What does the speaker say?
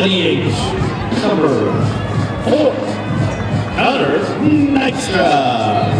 28, number 4, Connor Nystra.